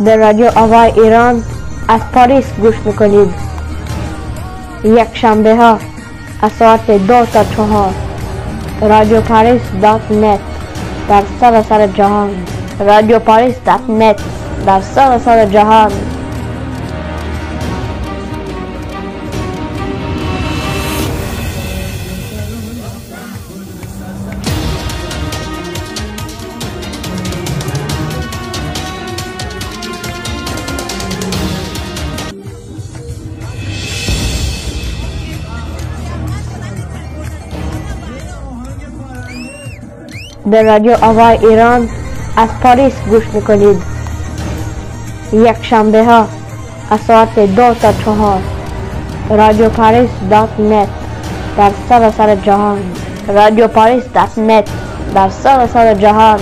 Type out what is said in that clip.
به رادیو آوای ایران از پاریس گوش می‌کنید. یک شنبه ها از ساعت دو تا چهار رادیو پاریس dot net در سراسر جهان. رادیو پاریس dot net در سراسر جهان. به رادیو آوای ایران از پاریس گوش می‌کنید. یک شنبه ها از ساعت دو تا چهار رادیو پاریس dot net در سراسر جهان. رادیو پاریس dot net در سراسر جهان.